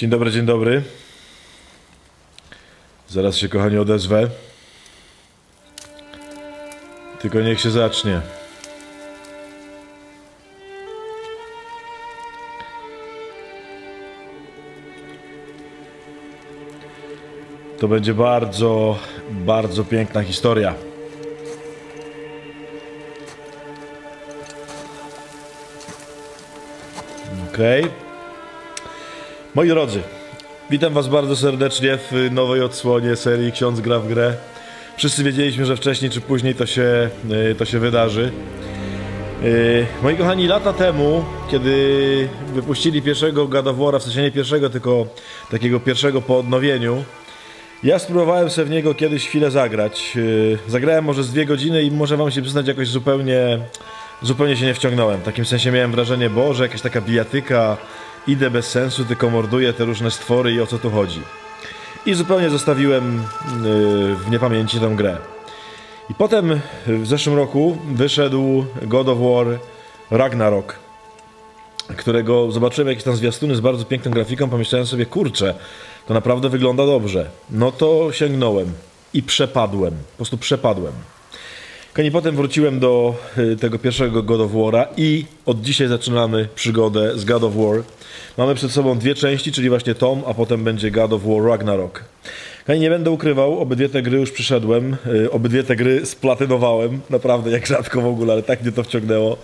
Dzień dobry, dzień dobry. Zaraz się, kochani, odezwę. Tylko niech się zacznie. To będzie bardzo, bardzo piękna historia. Okej. Moi drodzy, witam was bardzo serdecznie w nowej odsłonie serii Ksiądz gra w grę. Wszyscy wiedzieliśmy, że wcześniej czy później to się, y, to się wydarzy. Y, Moi kochani, lata temu, kiedy wypuścili pierwszego War'a, w sensie nie pierwszego, tylko takiego pierwszego po odnowieniu, ja spróbowałem sobie w niego kiedyś chwilę zagrać. Yy, Zagrałem może z dwie godziny i może wam się przyznać jakoś zupełnie, zupełnie się nie wciągnąłem. W takim sensie miałem wrażenie, Boże, jakaś taka bijatyka, idę bez sensu, tylko morduję te różne stwory i o co tu chodzi. I zupełnie zostawiłem yy, w niepamięci tę grę. I potem w zeszłym roku wyszedł God of War Ragnarok którego zobaczyłem jakieś tam zwiastuny z bardzo piękną grafiką, pomyślałem sobie, kurczę, to naprawdę wygląda dobrze. No to sięgnąłem i przepadłem, po prostu przepadłem. Koni potem wróciłem do y, tego pierwszego God of War'a i od dzisiaj zaczynamy przygodę z God of War. Mamy przed sobą dwie części, czyli właśnie Tom, a potem będzie God of War Ragnarok. Koni nie będę ukrywał, obydwie te gry już przyszedłem, y, obydwie te gry splatynowałem, naprawdę jak rzadko w ogóle, ale tak mnie to wciągnęło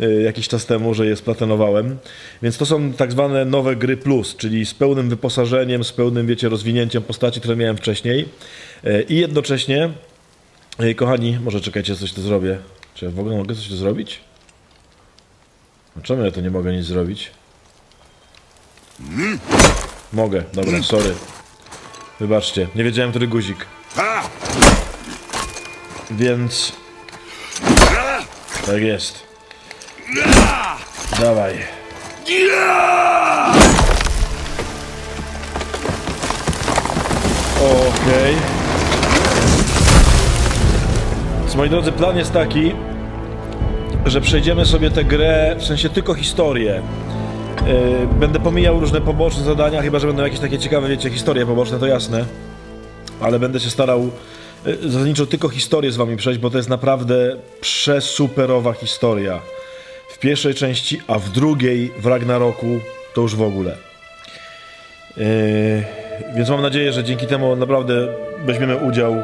y, jakiś czas temu, że je splatynowałem. Więc to są tak zwane nowe gry plus, czyli z pełnym wyposażeniem, z pełnym, wiecie, rozwinięciem postaci, które miałem wcześniej. I jednocześnie Ej, kochani, może czekajcie, coś tu zrobię. Czy ja w ogóle mogę coś tu zrobić? A czemu ja to nie mogę nic zrobić? Mogę, dobra, sorry. Wybaczcie, nie wiedziałem, który guzik. Więc... Tak jest. Dawaj. Okej. Więc, Moi drodzy, plan jest taki, że przejdziemy sobie tę grę, w sensie tylko historię. Yy, Będę pomijał różne poboczne zadania, chyba że będą jakieś takie ciekawe, wiecie, historie poboczne, to jasne. Ale będę się starał yy, zasadniczo tylko historię z wami przejść, bo to jest naprawdę przesuperowa historia. W pierwszej części, a w drugiej, w Ragnaroku, to już w ogóle. Yy, więc mam nadzieję, że dzięki temu naprawdę weźmiemy udział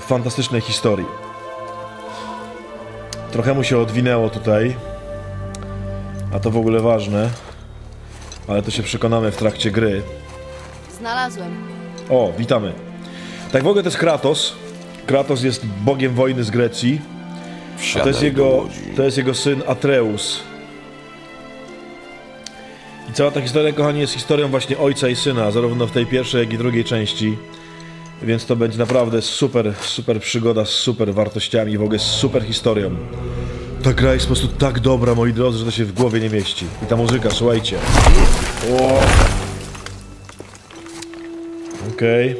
w fantastycznej historii. Trochę mu się odwinęło tutaj. A to w ogóle ważne. Ale to się przekonamy w trakcie gry. Znalazłem. O, witamy. Tak w ogóle to jest Kratos. Kratos jest bogiem wojny z Grecji. To jest jego, to jest jego syn Atreus. I cała ta historia, kochani, jest historią właśnie ojca i syna, zarówno w tej pierwszej, jak i drugiej części. Więc to będzie naprawdę super, super przygoda z super wartościami i w ogóle z super historią. Ta gra jest po prostu tak dobra, moi drodzy, że to się w głowie nie mieści. I ta muzyka, słuchajcie. Okej.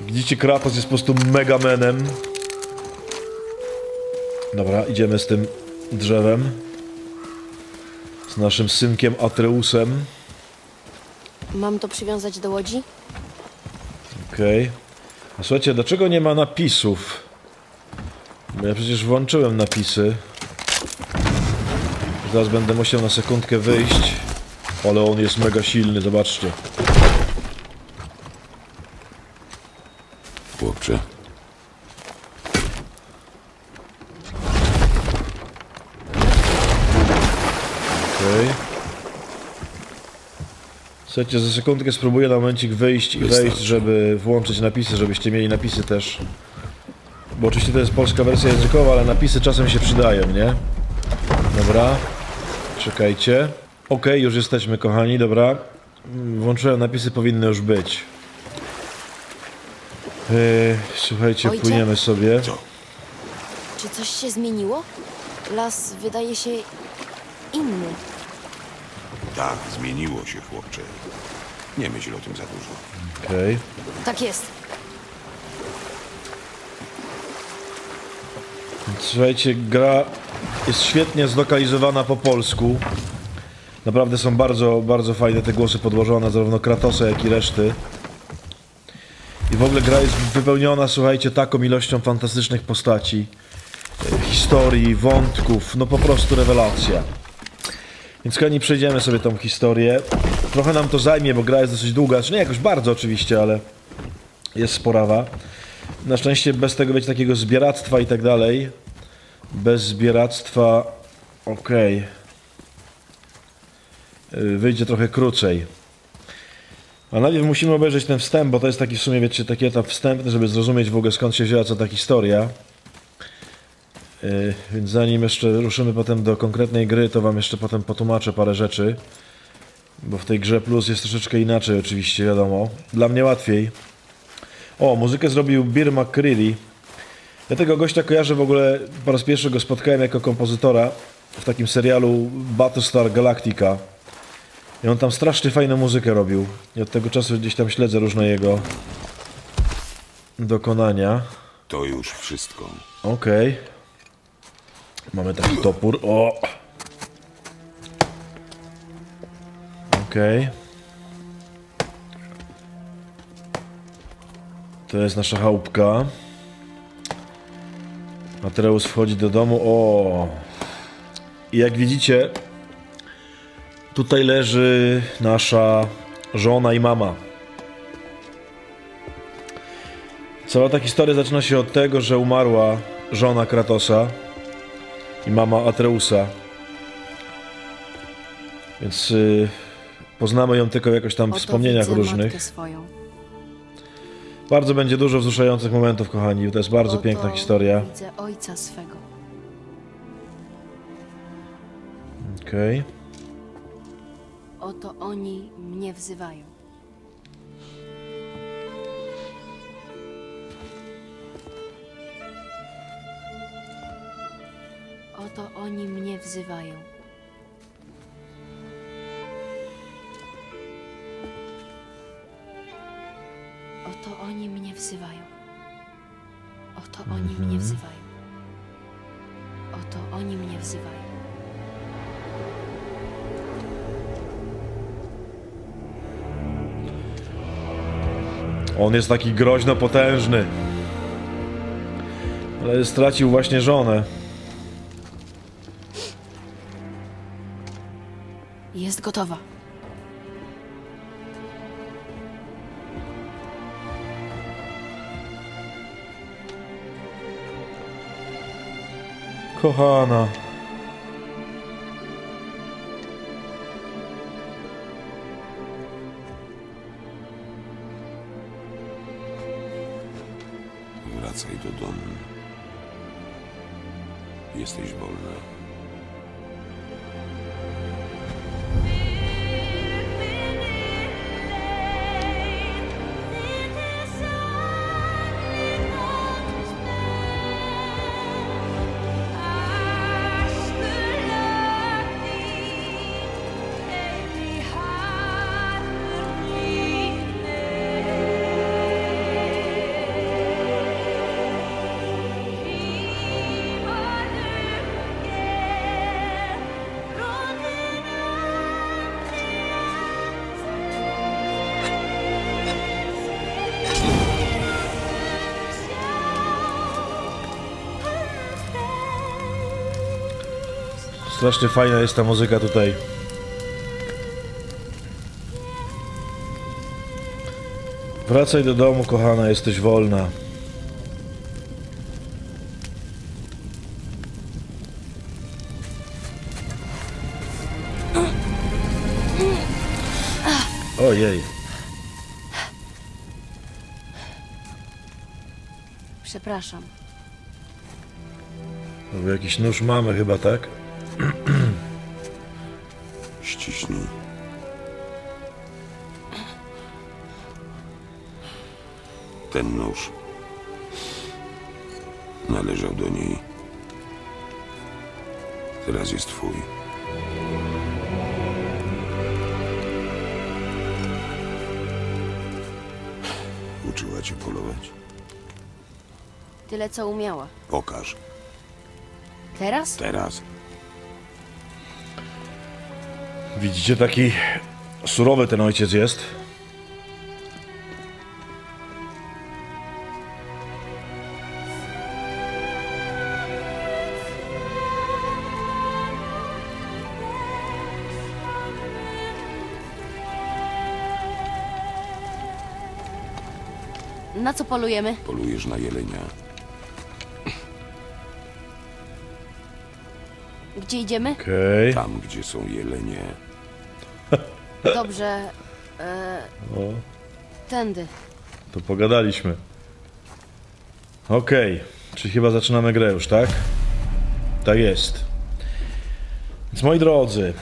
Widzicie, Kratos jest po prostu megamenem. Dobra, idziemy z tym drzewem. Z naszym synkiem Atreusem. Mam to przywiązać do łodzi? Okej. A słuchajcie, dlaczego nie ma napisów? Bo ja przecież włączyłem napisy. Zaraz będę musiał na sekundkę wyjść. Ale on jest mega silny, zobaczcie. Chłopcze, Okej. Słuchajcie, za sekundkę spróbuję na momencik wyjść i wejść, żeby włączyć napisy, żebyście mieli napisy też. Bo oczywiście to jest polska wersja językowa, ale napisy czasem się przydają, nie? Dobra. Czekajcie. Okej, już jesteśmy, kochani, dobra. Mm, Włączyłem napisy, powinny już być. Yy, słuchajcie, Ojcze? płyniemy sobie. co? Czy coś się zmieniło? Las wydaje się inny. Tak, zmieniło się, chłopcze. Nie myśl o tym za dużo. Okej. Tak jest. Słuchajcie, gra jest świetnie zlokalizowana po polsku. Naprawdę są bardzo, bardzo fajne te głosy podłożone, zarówno Kratosa, jak i reszty. I w ogóle gra jest wypełniona, słuchajcie, taką ilością fantastycznych postaci, e, historii, wątków, no po prostu rewelacja. Więc kochani, przejdziemy sobie tą historię. Trochę nam to zajmie, bo gra jest dosyć długa, znaczy nie jakoś bardzo oczywiście, ale jest sporawa. Na szczęście bez tego, wiecie, takiego zbieractwa i tak dalej. Bez zbieractwa, okej. Y, Wyjdzie trochę krócej. A najpierw musimy obejrzeć ten wstęp, bo to jest taki w sumie, wiecie, taki etap wstępny, żeby zrozumieć w ogóle skąd się wzięła co ta historia. Yy, więc zanim jeszcze ruszymy potem do konkretnej gry, to wam jeszcze potem potłumaczę parę rzeczy. Bo w tej grze plus jest troszeczkę inaczej oczywiście, wiadomo. Dla mnie łatwiej. O, muzykę zrobił Beer McCreary. Ja tego gościa kojarzę w ogóle, po raz pierwszy go spotkałem jako kompozytora w takim serialu Battlestar Galactica. I on tam strasznie fajną muzykę robił. I od tego czasu gdzieś tam śledzę różne jego dokonania. To już wszystko. Okej. Mamy taki topór. O! Okej. To jest nasza chałupka. Mateusz wchodzi do domu. O! I jak widzicie, tutaj leży nasza żona i mama. Cała ta historia zaczyna się od tego, że umarła żona Kratosa i mama Atreusa. Więc y, poznamy ją tylko jakoś tam w Oto wspomnieniach różnych. Bardzo będzie dużo wzruszających momentów, kochani. To jest bardzo Oto piękna historia. Widzę ojca swego. Okej. Oto oni mnie wzywają. Oto oni mnie wzywają. Oto oni mnie wzywają. Oto oni mnie wzywają. Oto oni mnie wzywają. On jest taki groźno potężny. Ale stracił właśnie żonę. Jest gotowa. Kochana. Wracaj do domu. Jesteś wolna. Strasznie fajna jest ta muzyka tutaj. Wracaj do domu, kochana, jesteś wolna. Ojej. Przepraszam. To był jakiś nóż mamy chyba, tak? Ściśnij. Ten nóż należał do niej. Teraz jest twój. Uczyła cię polować? Tyle, co umiała. Pokaż. Teraz? Teraz. Widzicie, taki surowy ten ojciec jest. Na co polujemy? Polujesz na jelenia. Gdzie idziemy? Okej. Tam, gdzie są jelenie. Dobrze. E, O, tędy. to pogadaliśmy. Okej, czyli chyba zaczynamy grę już, tak? Tak jest. Więc moi drodzy,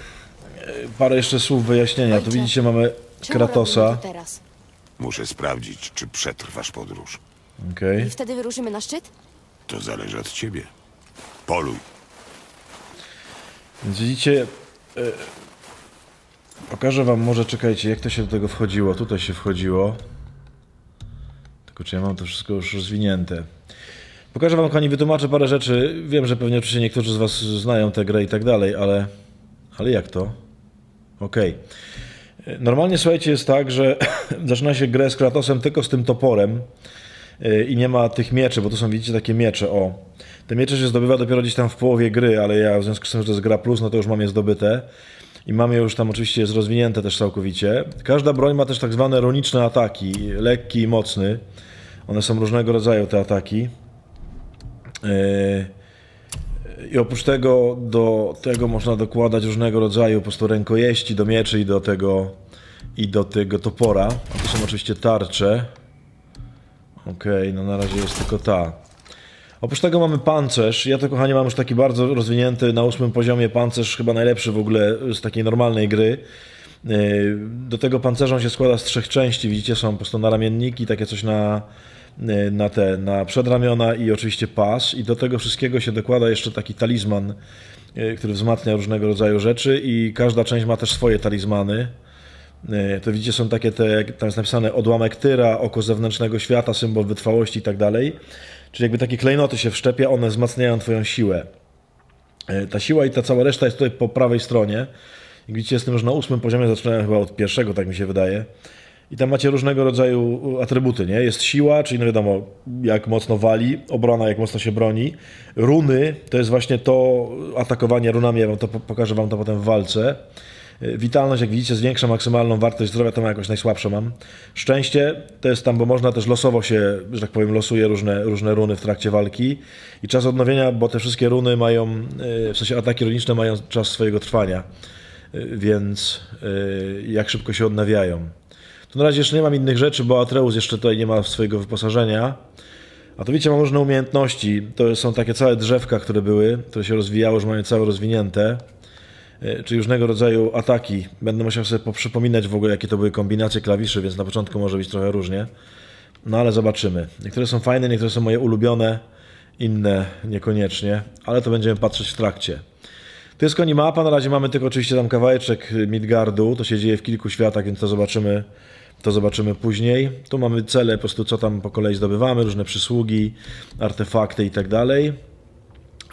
e, parę jeszcze słów wyjaśnienia. Tu Ojcze, widzicie, mamy Czemu Kratosa. to teraz? Muszę sprawdzić, czy przetrwasz podróż. Okej. I wtedy wyruszymy na szczyt? To zależy od ciebie. Poluj. Więc widzicie, e, pokażę wam może, czekajcie, jak to się do tego wchodziło. Tutaj się wchodziło. Tylko czy ja mam to wszystko już rozwinięte. Pokażę wam, kochani, wytłumaczę parę rzeczy. Wiem, że pewnie oczywiście niektórzy z was znają tę grę i tak dalej, ale, ale jak to? Okej. E, Normalnie, słuchajcie, jest tak, że zaczyna się grę z Kratosem tylko z tym toporem e, i nie ma tych mieczy, bo to są, widzicie, takie miecze, o. Te miecze się zdobywa dopiero gdzieś tam w połowie gry, ale ja w związku z tym, że to jest gra plus, no to już mam je zdobyte. I mam je już tam oczywiście jest rozwinięte też całkowicie. Każda broń ma też tak zwane runiczne ataki, lekki i mocny. One są różnego rodzaju, te ataki. Yy, I oprócz tego do tego można dokładać różnego rodzaju po prostu rękojeści do mieczy i do tego i do tego topora. A to są oczywiście tarcze. Okej, no na razie jest tylko ta. Oprócz tego mamy pancerz. Ja to, kochanie, mam już taki bardzo rozwinięty na ósmym poziomie pancerz, chyba najlepszy w ogóle z takiej normalnej gry. Yy, Do tego pancerza on się składa z trzech części. Widzicie, są po prostu naramienniki, takie coś na, yy, na te, na przedramiona i oczywiście pas. I do tego wszystkiego się dokłada jeszcze taki talizman, yy, który wzmacnia różnego rodzaju rzeczy i każda część ma też swoje talizmany. To widzicie, są takie te, tam jest napisane odłamek tyra, oko zewnętrznego świata, symbol wytrwałości i tak dalej. Czyli jakby takie klejnoty się wszczepia, one wzmacniają twoją siłę. Yy, Ta siła i ta cała reszta jest tutaj po prawej stronie. Jak widzicie, jestem już na ósmym poziomie, zaczynałem chyba od pierwszego, tak mi się wydaje. I tam macie różnego rodzaju atrybuty, nie? Jest siła, czyli no wiadomo, jak mocno wali, obrona, jak mocno się broni. Runy, to jest właśnie to atakowanie runami, ja wam to po- pokażę wam to potem w walce. Y, Witalność, jak widzicie, zwiększa maksymalną wartość zdrowia, to ma jakoś najsłabsze mam. Szczęście, to jest tam, bo można też losowo się, że tak powiem, losuje różne, różne runy w trakcie walki. I czas odnowienia, bo te wszystkie runy mają, y, w sensie ataki runiczne mają czas swojego trwania. Y, Więc jak szybko się odnawiają. To na razie jeszcze nie mam innych rzeczy, bo Atreus jeszcze tutaj nie ma swojego wyposażenia. A to widzicie, mam różne umiejętności. To są takie całe drzewka, które były, które się rozwijały, już mają całe rozwinięte. Y, Czyli różnego rodzaju ataki. Będę musiał sobie poprzypominać w ogóle, jakie to były kombinacje klawiszy, więc na początku może być trochę różnie. No ale zobaczymy. Niektóre są fajne, niektóre są moje ulubione, inne niekoniecznie, ale to będziemy patrzeć w trakcie. To jest koni mapa, na razie mamy tylko oczywiście tam kawałeczek Midgardu, to się dzieje w kilku światach, więc to zobaczymy, to zobaczymy później. Tu mamy cele, po prostu co tam po kolei zdobywamy, różne przysługi, artefakty i tak dalej.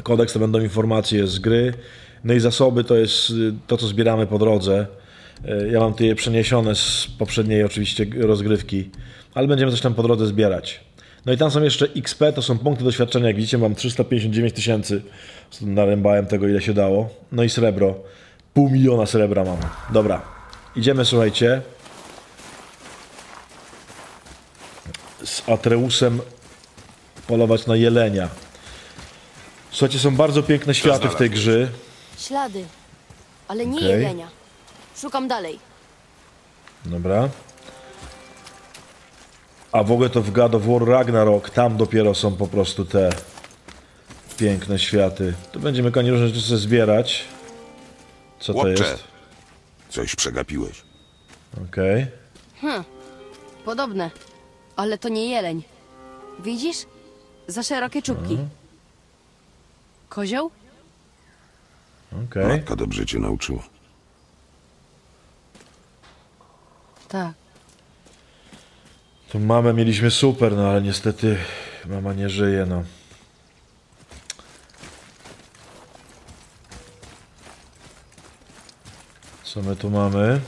Kodeks to będą informacje z gry. No i zasoby to jest y, to, co zbieramy po drodze. Y, Ja mam tu je przeniesione z poprzedniej oczywiście rozgrywki, ale będziemy coś tam po drodze zbierać. No i tam są jeszcze XP, to są punkty doświadczenia. Jak widzicie, mam 359 tysięcy. Narębałem tego, ile się dało. No i srebro. Pół miliona srebra mam. Dobra, idziemy, słuchajcie. Z Atreusem polować na jelenia. Słuchajcie, są bardzo piękne światy w tej grze. Ślady. Ale nie Okej. jelenia. Szukam dalej. Dobra. A w ogóle to w God of War Ragnarok, tam dopiero są po prostu te piękne światy. Tu będziemy konie różne rzeczy sobie zbierać. Co to Chłopcze. jest? Coś przegapiłeś. Okej. Podobne. Ale to nie jeleń. Widzisz? Za szerokie czubki. Mhm. Kozioł? Okej. Matka dobrze cię nauczyła. Tak. Tu mamę mieliśmy super, no ale niestety mama nie żyje, no. Co my tu mamy?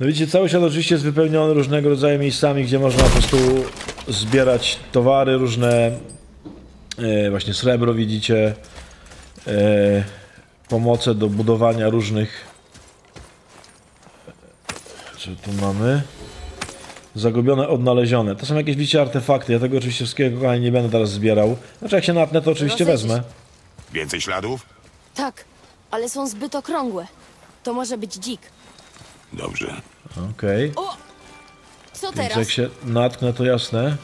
No widzicie, cały świat oczywiście jest wypełniony różnego rodzaju miejscami, gdzie można po prostu zbierać towary różne. E, właśnie srebro widzicie. E, pomoce do budowania różnych. Co tu mamy? Zagubione, odnalezione. To są jakieś widzicie artefakty. Ja tego oczywiście wszystkiego kochani nie będę teraz zbierał. Znaczy jak się natnę, to oczywiście wezmę. Więcej śladów? Tak, ale są zbyt okrągłe. To może być dzik. Dobrze. Okej. O! Co Więc teraz? jak się natknę, to jasne.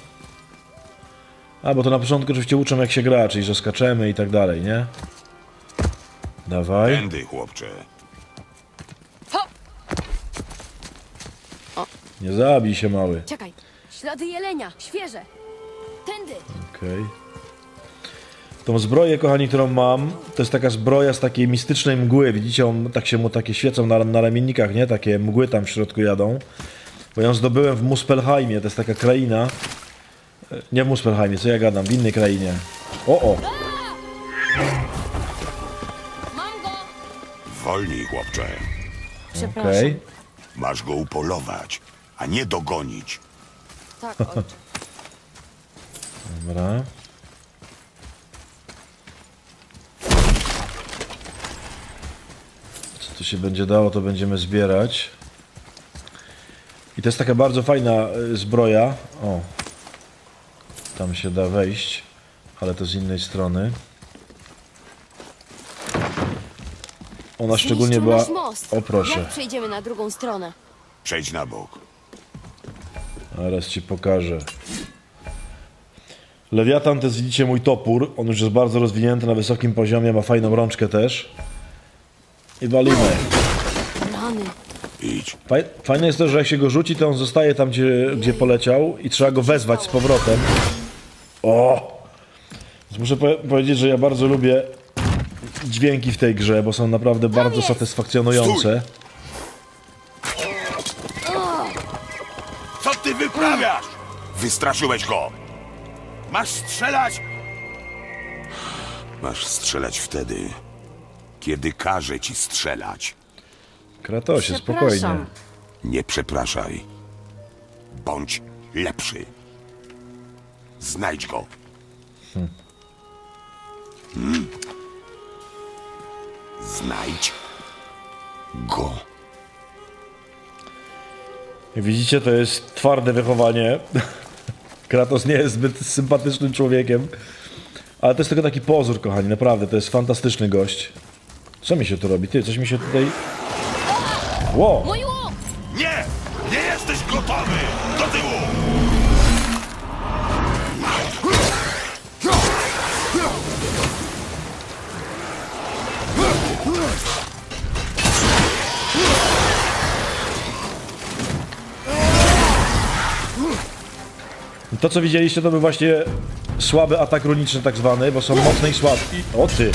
A, bo to na początku oczywiście uczą jak się gra, czyli że skaczemy i tak dalej, nie? Dawaj. Tędy, chłopcze. Nie zabij się, mały. Czekaj. Ślady jelenia, świeże. Tędy. Okej. Tą zbroję, kochani, którą mam, to jest taka zbroja z takiej mistycznej mgły. Widzicie, on, tak się mu takie świecą na, na ramiennikach, nie? Takie mgły tam w środku jadą. Bo ją zdobyłem w Muspelheimie, to jest taka kraina. E, Nie w Muspelheimie, co ja gadam, w innej krainie. O, o! Wolniej, chłopcze. Przepraszam. Okej. Masz go upolować, a nie dogonić. Tak, ojcze. Dobra. Co tu się będzie dało, to będziemy zbierać. I to jest taka bardzo fajna y, zbroja. O. Tam się da wejść, ale to z innej strony. Ona szczególnie Zniszczył była... nasz most. O proszę. Jak przejdziemy na drugą stronę? Przejdź na bok. Zaraz ci pokażę. Lewiatan to jest, widzicie, mój topór. On już jest bardzo rozwinięty na wysokim poziomie, ma fajną rączkę też. I walimy. Rany. Idź. Faj- Fajne jest to, że jak się go rzuci, to on zostaje tam, gdzie, gdzie poleciał i trzeba go wezwać z powrotem. O! Więc muszę po- powiedzieć, że ja bardzo lubię dźwięki w tej grze, bo są naprawdę bardzo jest! satysfakcjonujące. Co ty wyprawiasz? Wystraszyłeś go. Masz strzelać? Masz strzelać wtedy, kiedy każe ci strzelać. Kratosie, spokojnie. Nie przepraszaj. Bądź lepszy. Znajdź go. Hmm. Znajdź go. Jak widzicie, to jest twarde wychowanie. Kratos nie jest zbyt sympatycznym człowiekiem. Ale to jest tylko taki pozór, kochani, naprawdę. To jest fantastyczny gość. Co mi się tu robi? Ty, coś mi się tutaj... Ło! Mój łuk! Nie! To, co widzieliście, to był właśnie słaby atak runiczny tak zwany, bo są mocne i słabe. O ty!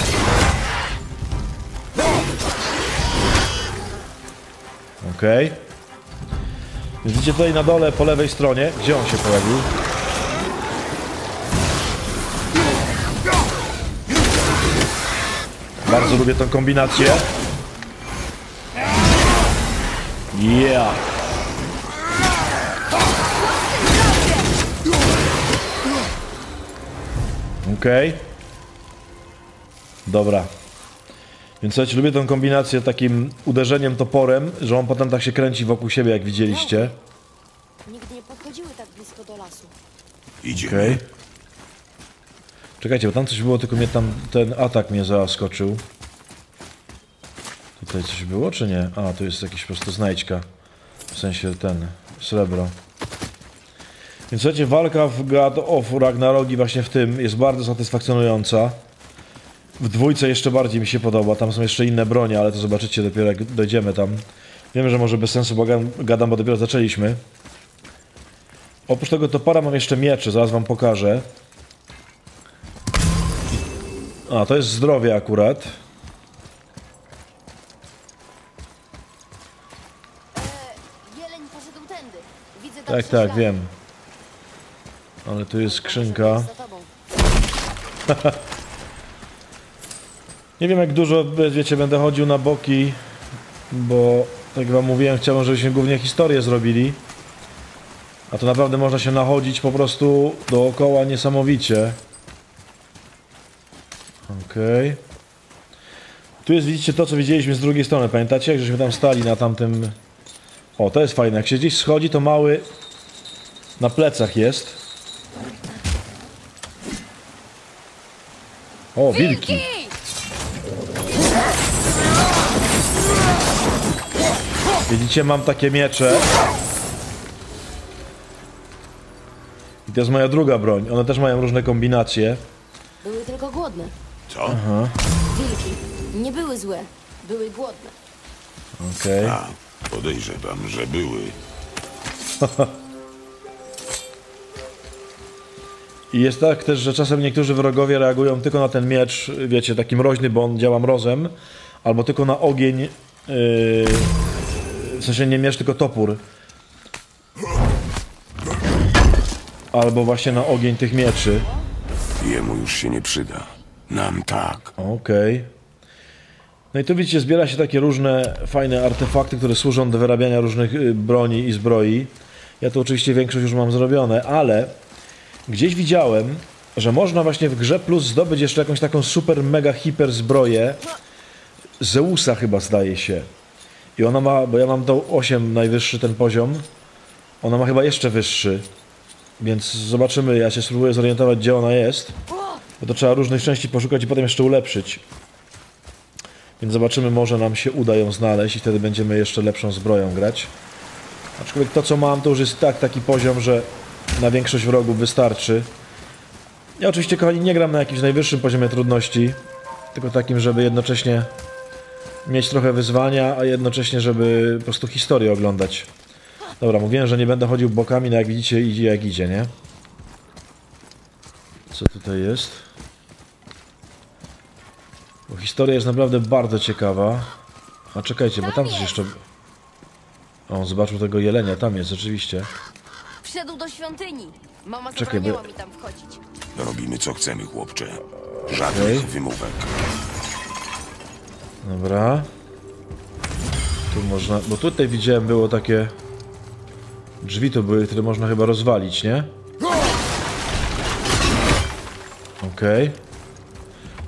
Okej. Widzicie tutaj na dole, po lewej stronie, gdzie on się pojawił? Bardzo lubię tą kombinację. Yeah! Okej. Dobra. Więc słuchajcie, lubię tą kombinację takim uderzeniem toporem, że on potem tak się kręci wokół siebie, jak widzieliście. Nigdy nie podchodziły tak blisko do lasu. Idziemy. Okej. Czekajcie, bo tam coś było, tylko mnie tam ten atak mnie zaskoczył. Tutaj coś było, czy nie? A, tu jest jakiś po prostu znajdźka. W sensie ten, srebro. Więc słuchajcie, walka w God of Ragnaroki właśnie w tym jest bardzo satysfakcjonująca. W dwójce jeszcze bardziej mi się podoba. Tam są jeszcze inne bronie, ale to zobaczycie dopiero jak dojdziemy tam. Wiem, że może bez sensu bo ga- gadam, bo dopiero zaczęliśmy. Oprócz tego topora mam jeszcze miecze, zaraz wam pokażę. A, to jest zdrowie akurat. Tam Tak, tak, wiem. Ale tu jest skrzynka. Nie wiem jak dużo, wiecie, będę chodził na boki. Bo, tak jak wam mówiłem, chciałbym, żebyśmy głównie historię zrobili. A to naprawdę można się nachodzić po prostu dookoła niesamowicie. Okej. Tu jest, widzicie, to co widzieliśmy z drugiej strony. Pamiętacie, jak żeśmy tam stali na tamtym... O, to jest fajne. Jak się gdzieś schodzi, to mały na plecach jest. O, wilki. Widzicie, mam takie miecze. I to jest moja druga broń. One też mają różne kombinacje. Były tylko głodne. Co? Wilki. Nie były złe. Były głodne. Okej. A, podejrzewam, że były. I jest tak też, że czasem niektórzy wrogowie reagują tylko na ten miecz, wiecie, taki mroźny, bo on działa mrozem, albo tylko na ogień, yy, w sensie nie miecz, tylko topór. Albo właśnie na ogień tych mieczy. Jemu już się nie przyda. Nam tak. Okej. No i tu widzicie, zbiera się takie różne fajne artefakty, które służą do wyrabiania różnych y, broni i zbroi. Ja to oczywiście większość już mam zrobione, ale gdzieś widziałem, że można właśnie w grze plus zdobyć jeszcze jakąś taką super, mega, hiper zbroję. Zeusa chyba zdaje się. I ona ma, bo ja mam tą 8 najwyższy ten poziom. Ona ma chyba jeszcze wyższy. Więc zobaczymy, ja się spróbuję zorientować, gdzie ona jest. Bo to trzeba różnych części poszukać i potem jeszcze ulepszyć. Więc zobaczymy, może nam się uda ją znaleźć i wtedy będziemy jeszcze lepszą zbroją grać. Aczkolwiek to, co mam, to już jest tak taki poziom, że na większość wrogów wystarczy. Ja oczywiście, kochani, nie gram na jakimś najwyższym poziomie trudności, tylko takim, żeby jednocześnie mieć trochę wyzwania, a jednocześnie, żeby po prostu historię oglądać. Dobra, mówiłem, że nie będę chodził bokami, no jak widzicie, idzie jak idzie, nie? Co tutaj jest? Bo historia jest naprawdę bardzo ciekawa. A czekajcie, bo tam coś jeszcze... O, zobaczył tego jelenia, tam jest, rzeczywiście. Wszedł do świątyni. Mama Czekaj, zabraniała bo- mi tam wchodzić. Robimy co chcemy, chłopcze. Żadnych Okej. wymówek. Dobra. Tu można... Bo tutaj widziałem, było takie... Drzwi to były, które można chyba rozwalić, nie? Okej.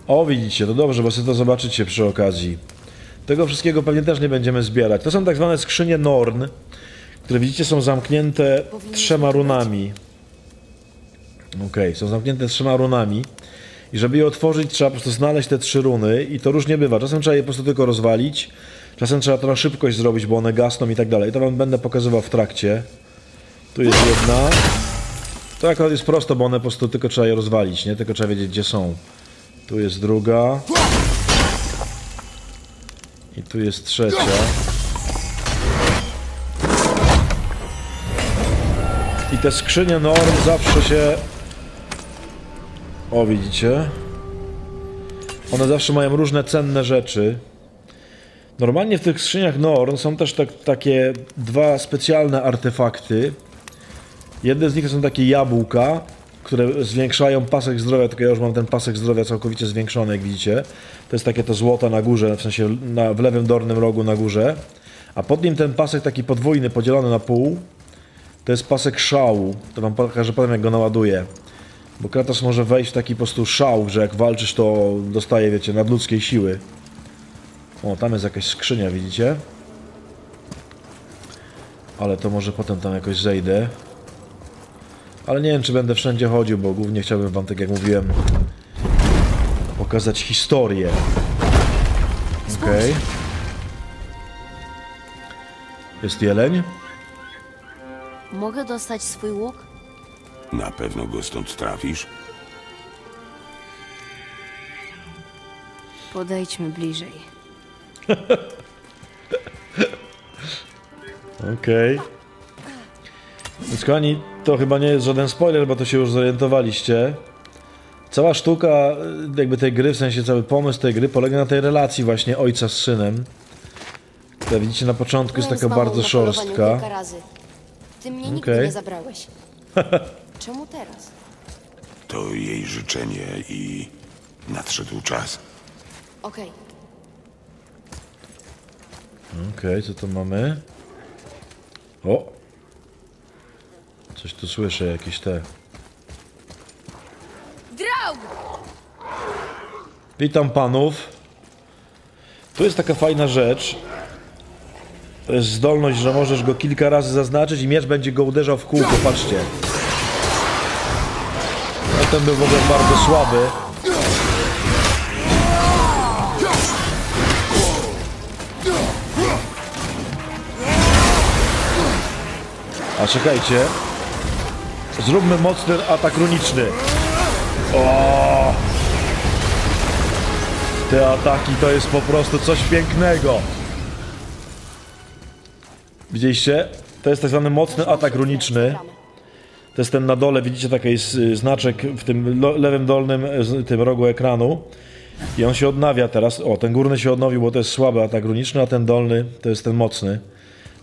O, widzicie, to dobrze, bo sobie to zobaczycie przy okazji. Tego wszystkiego pewnie też nie będziemy zbierać. To są tak zwane skrzynie Norn, które widzicie są zamknięte trzema runami. Okej, są zamknięte trzema runami. I żeby je otworzyć, trzeba po prostu znaleźć te trzy runy i to różnie bywa. Czasem trzeba je po prostu tylko rozwalić, czasem trzeba to na szybkość zrobić, bo one gasną i tak dalej. To wam będę pokazywał w trakcie. Tu jest jedna. To akurat jest prosto, bo one po prostu tylko trzeba je rozwalić, nie? Tylko trzeba wiedzieć, gdzie są. Tu jest druga. I tu jest trzecia. Te skrzynie norm zawsze się o, widzicie? One zawsze mają różne cenne rzeczy. Normalnie w tych skrzyniach Norn są też tak, takie dwa specjalne artefakty. Jedne z nich to są takie jabłka, które zwiększają pasek zdrowia, tylko ja już mam ten pasek zdrowia całkowicie zwiększony, jak widzicie. To jest takie to złoto na górze, w sensie na, w lewym dolnym rogu na górze. A pod nim ten pasek taki podwójny, podzielony na pół, to jest pasek szału. To wam pokażę potem, jak go naładuję. Bo Kratos może wejść w taki po prostu szał, że jak walczysz, to dostaje, wiecie, nadludzkiej siły. O, tam jest jakaś skrzynia, widzicie? Ale to może potem tam jakoś zejdę. Ale nie wiem, czy będę wszędzie chodził, bo głównie chciałbym wam, tak jak mówiłem, pokazać historię. Okej. Jest jeleń? Mogę dostać swój łuk? Na pewno go stąd trafisz? Podejdźmy bliżej. Okej. Więc kochani, to chyba nie jest żaden spoiler, bo to się już zorientowaliście. Cała sztuka y, jakby tej gry, w sensie cały pomysł tej gry polega na tej relacji właśnie ojca z synem. Która widzicie na początku jest taka bardzo szorstka. Ty mnie nigdy Okej. nie zabrałeś. Czemu teraz? To jej życzenie i nadszedł czas. Okej. Okej, co tu mamy? O! Coś tu słyszę, jakieś te. Draug! Witam panów. Tu jest taka fajna rzecz. Zdolność, że możesz go kilka razy zaznaczyć i miecz będzie go uderzał w kółko, patrzcie. No ten był w ogóle bardzo słaby. A czekajcie. Zróbmy mocny atak runiczny. O! Te ataki to jest po prostu coś pięknego. Widzieliście? To jest tak zwany mocny atak runiczny. To jest ten na dole, widzicie, taki jest znaczek w tym lewym dolnym z- tym rogu ekranu. I on się odnawia teraz. O, ten górny się odnowił, bo to jest słaby atak runiczny, a ten dolny to jest ten mocny.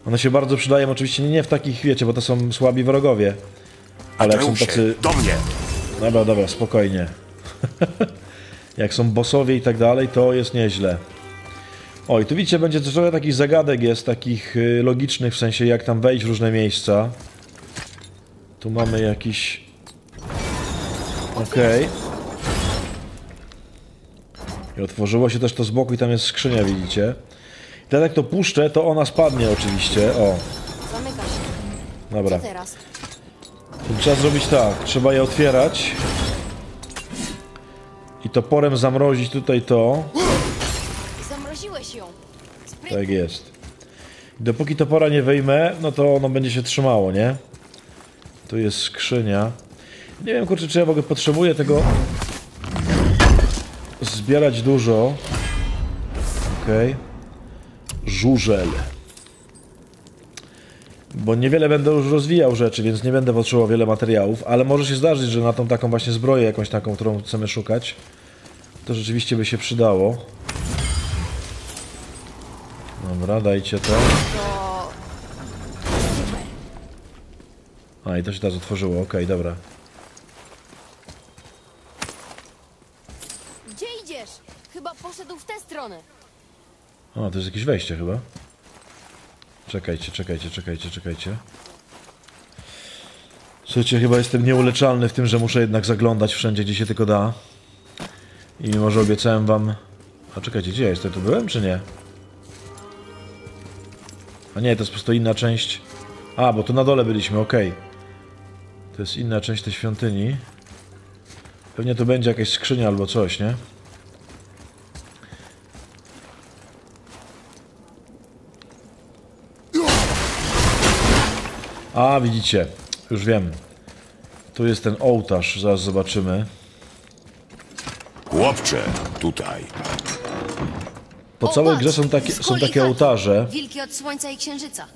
One się bardzo przydają, oczywiście nie, w takich, wiecie, bo to są słabi wrogowie. Ale jak są tacy... do mnie! Dobra, dobra, spokojnie. Jak są bossowie i tak dalej, to jest nieźle. O, i tu widzicie, będzie trochę takich zagadek jest, takich y, logicznych, w sensie jak tam wejść w różne miejsca. Tu mamy jakiś... Okej. I otworzyło się też to z boku i tam jest skrzynia, widzicie. I teraz jak to puszczę, to ona spadnie oczywiście. O, Zamyka się. dobra. Teraz? Trzeba zrobić tak, trzeba je otwierać i toporem zamrozić tutaj to. Tak jest. Dopóki topora nie wyjmę, no to ono będzie się trzymało, nie? Tu jest skrzynia. Nie wiem, kurczę, czy ja ogóle potrzebuję tego zbierać dużo. Okej. Żużel. Bo niewiele będę już rozwijał rzeczy, więc nie będę potrzebował wiele materiałów, ale może się zdarzyć, że na tą taką właśnie zbroję jakąś taką, którą chcemy szukać, to rzeczywiście by się przydało. Dobra, dajcie to. A, i to się teraz otworzyło, okej, dobra. Gdzie idziesz? Chyba poszedł w tę stronę. O, to jest jakieś wejście chyba. Czekajcie, czekajcie, czekajcie, czekajcie. Słuchajcie, chyba jestem nieuleczalny w tym, że muszę jednak zaglądać wszędzie, gdzie się tylko da. I mimo, że obiecałem wam... A czekajcie, gdzie ja jestem? Tu byłem, czy nie? A nie, to jest po prostu inna część. A, bo tu na dole byliśmy, okej. To jest inna część tej świątyni. Pewnie tu będzie jakaś skrzynia albo coś, nie? A, widzicie. Już wiem. Tu jest ten ołtarz, zaraz zobaczymy. Chłopcze, tutaj. Po całej grze są takie, są takie kolihaki. ołtarze. Wilki od słońca i księżyca.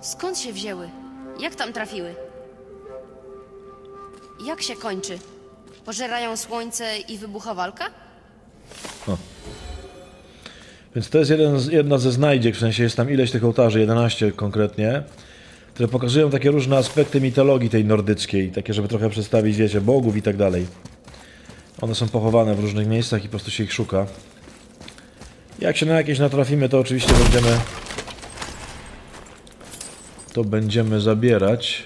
Skąd się wzięły? Jak tam trafiły? Jak się kończy? Pożerają słońce i wybucha walka? Więc to jest jeden z, jedna ze znajdziek, w sensie jest tam ileś tych ołtarzy, 11 konkretnie, które pokazują takie różne aspekty mitologii tej nordyckiej, takie, żeby trochę przedstawić, wiecie, bogów i tak dalej. One są pochowane w różnych miejscach i po prostu się ich szuka. Jak się na jakieś natrafimy, to oczywiście będziemy to będziemy zabierać.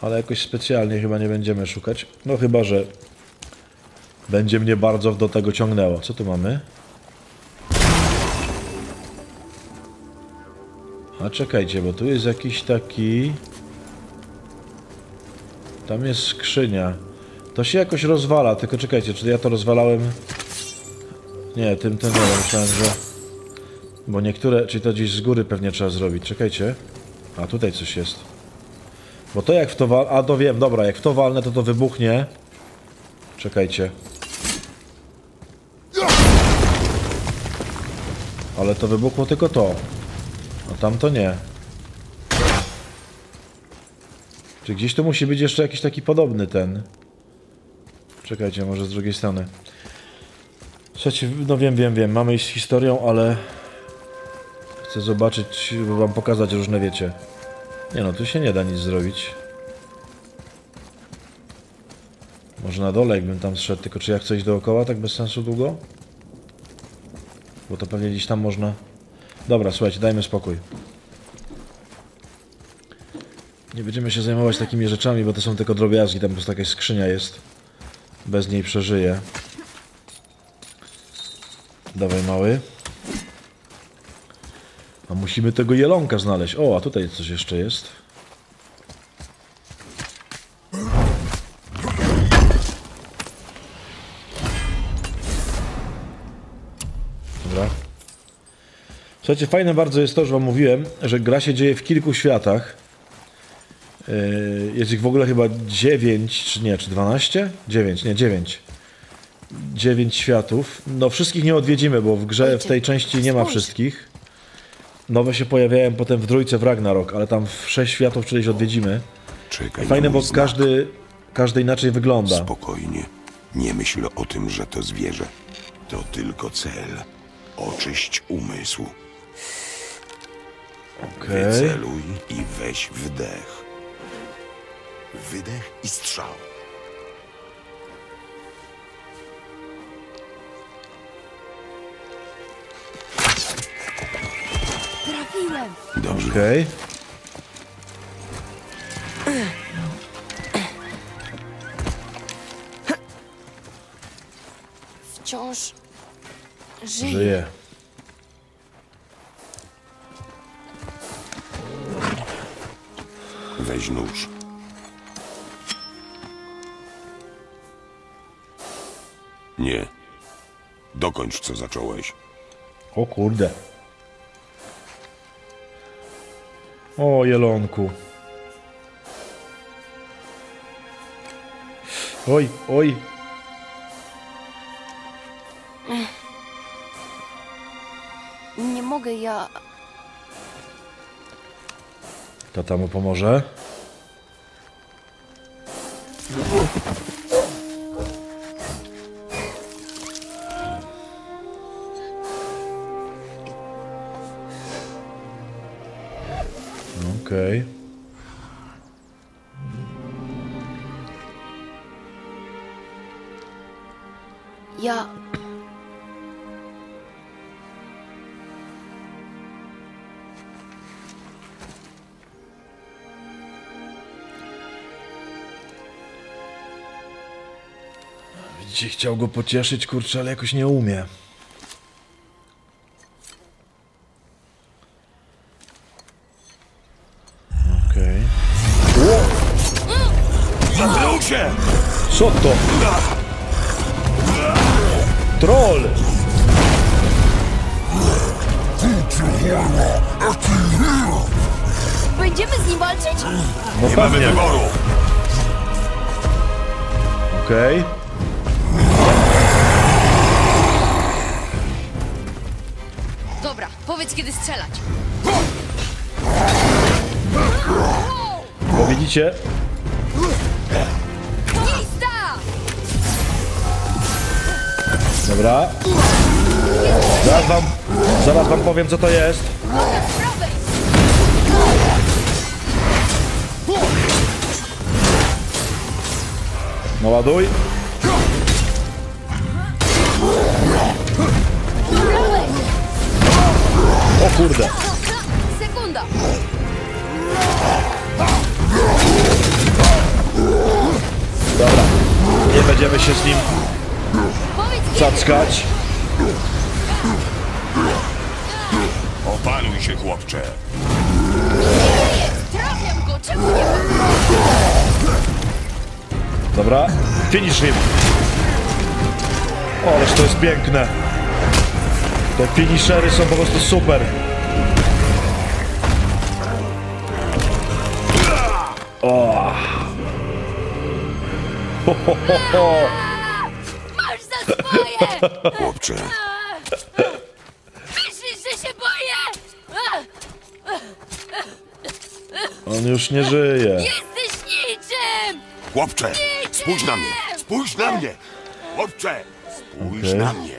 Ale jakoś specjalnie chyba nie będziemy szukać. No chyba, że będzie mnie bardzo do tego ciągnęło. Co tu mamy? A czekajcie, bo tu jest jakiś taki... Tam jest skrzynia. To się jakoś rozwala, tylko czekajcie, czy ja to rozwalałem... Nie, tym, nie, myślałem, że... Bo niektóre, czyli to gdzieś z góry pewnie trzeba zrobić. Czekajcie. A tutaj coś jest. Bo to jak w to wal... A to wiem, dobra, jak w to walnę, to to wybuchnie. Czekajcie. Ale to wybuchło tylko to. A tamto nie. Czy gdzieś tu musi być jeszcze jakiś taki podobny ten. Czekajcie, może z drugiej strony. Słuchajcie, no wiem, wiem, wiem. Mamy iść z historią, ale... Chcę zobaczyć, żeby wam pokazać różne, wiecie. Nie no, tu się nie da nic zrobić. Może na dole, jakbym tam zszedł, tylko czy ja chcę iść dookoła tak bez sensu długo? Bo to pewnie gdzieś tam można... Dobra, słuchajcie, dajmy spokój. Nie będziemy się zajmować takimi rzeczami, bo to są tylko drobiazgi. Tam po prostu jakaś skrzynia jest. Bez niej przeżyję. Dawaj, mały. A musimy tego jelonka znaleźć. O, a tutaj coś jeszcze jest. Dobra. Słuchajcie, fajne bardzo jest to, że wam mówiłem, że gra się dzieje w kilku światach. Yy, Jest ich w ogóle chyba 9, czy nie, czy 12? 9, nie, 9. 9 światów. No wszystkich nie odwiedzimy, bo w grze w tej części nie ma wszystkich. Nowe się pojawiają potem w trójce w Ragnarok, ale tam w 6 światów kiedyś odwiedzimy. Czekaj Fajne, bo znak. każdy, każdy inaczej wygląda. Spokojnie. Nie myśl o tym, że to zwierzę. To tylko cel. Oczyść umysł. Okej. Wyceluj i weź wdech. Wydech i strzał. Dobrze. Okej. Wciąż żyję. Żyje. Weź nóż. Nie. Dokończ, co zacząłeś. O kurde. O, jelonku. Oj, oj. Nie mogę, ja... Tata mu pomoże. Okej. Ja... Widzicie, chciał go pocieszyć, kurczę, ale jakoś nie umie. Wam powiem, co to jest. No ładuj. O kurde. Sekunda! Dobra. Nie będziemy się z nim cackać. Opanuj się, chłopcze. Trafiam go! Czemu nie? Dobra. Finish him. O, ależ to jest piękne. Te finishery są po prostu super. O. Ho, ho, ho, ho. Masz za swoje! Chłopcze, On już nie żyje. Jesteś niczym! chłopcze! Spójrz na mnie! Spójrz na mnie! Chłopcze! Spójrz Okej. na mnie!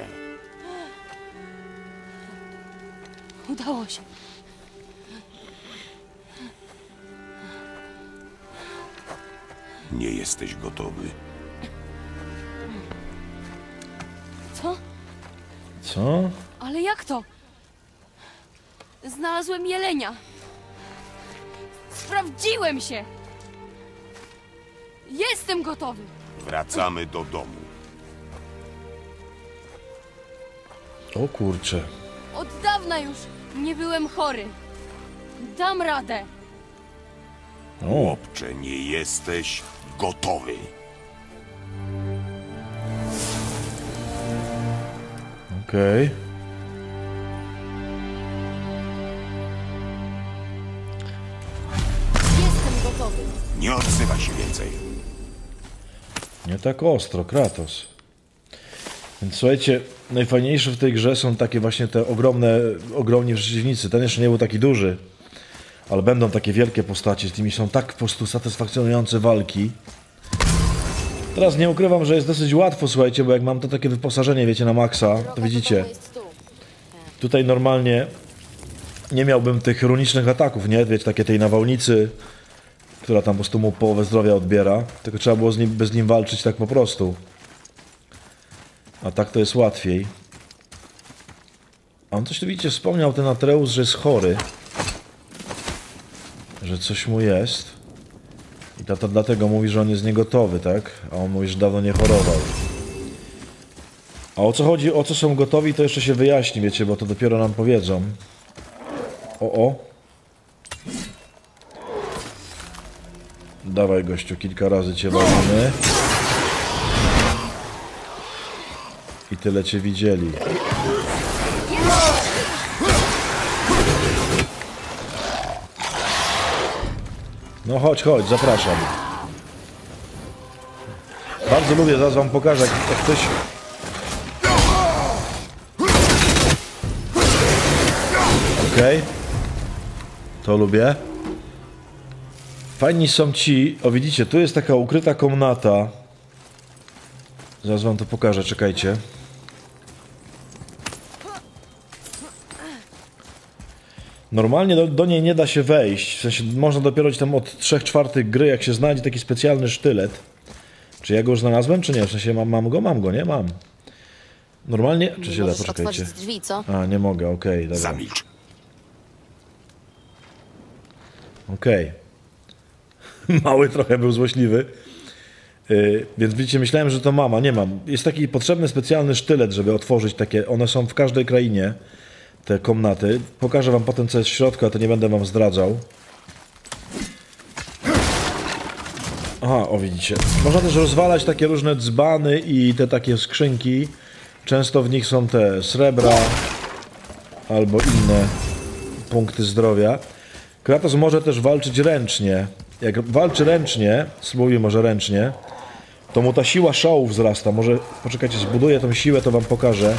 Udało się. Nie jesteś gotowy. Co? Co? Ale jak to? Znalazłem jelenia. Sprawdziłem się. Jestem gotowy. Wracamy do domu. O kurcze. Od dawna już nie byłem chory. Dam radę. O, Chłopcze, nie jesteś gotowy. okej. Gotowy. Nie odzywa się więcej. Nie tak ostro, Kratos. Więc słuchajcie, najfajniejsze w tej grze są takie właśnie te ogromne, ogromni przeciwnicy. Ten jeszcze nie był taki duży, ale będą takie wielkie postacie. Z tymi są tak po prostu satysfakcjonujące walki. Teraz nie ukrywam, że jest dosyć łatwo, słuchajcie, bo jak mam to takie wyposażenie, wiecie, na maksa, to widzicie, tu. tutaj normalnie nie miałbym tych runicznych ataków, nie? Wiecie, takie tej nawałnicy, która tam po prostu mu połowę zdrowia odbiera, tylko trzeba było z nim, bez nim walczyć tak po prostu. A tak to jest łatwiej. A on coś tu widzicie, wspomniał ten Atreus, że jest chory. Że coś mu jest. I tata dlatego mówi, że on jest niegotowy, tak? A on mówi, że dawno nie chorował. A o co chodzi, o co są gotowi, to jeszcze się wyjaśni, wiecie, bo to dopiero nam powiedzą. O, o. Dawaj gościu, kilka razy cię walimy. I tyle cię widzieli. No chodź, chodź, zapraszam. Bardzo lubię, zaraz wam pokażę, jak, jak ktoś... Okej. To lubię. Fajni są ci... O widzicie, tu jest taka ukryta komnata. Zaraz wam to pokażę, czekajcie. Normalnie do, do niej nie da się wejść. W sensie można dopiero tam od 3 czwartych gry, jak się znajdzie taki specjalny sztylet. Czy ja go już znalazłem, czy nie? W sensie mam, mam go, mam go, nie? Mam. Normalnie... Czy się da? Możesz Poczekajcie. otworzyć drzwi, co? A, nie mogę, okej, dobra. Zamilcz. Okej. Mały trochę był złośliwy. Yy, więc widzicie, myślałem, że to mama. Nie mam. Jest taki potrzebny specjalny sztylet, żeby otworzyć takie. One są w każdej krainie, te komnaty. Pokażę wam potem, co jest w środku, a to nie będę wam zdradzał. Aha, o widzicie. Można też rozwalać takie różne dzbany i te takie skrzynki. Często w nich są te srebra albo inne punkty zdrowia. Kratos może też walczyć ręcznie. Jak walczy ręcznie, spróbuj może ręcznie, to mu ta siła szału wzrasta. Może, poczekajcie, zbuduję tą siłę, to wam pokażę.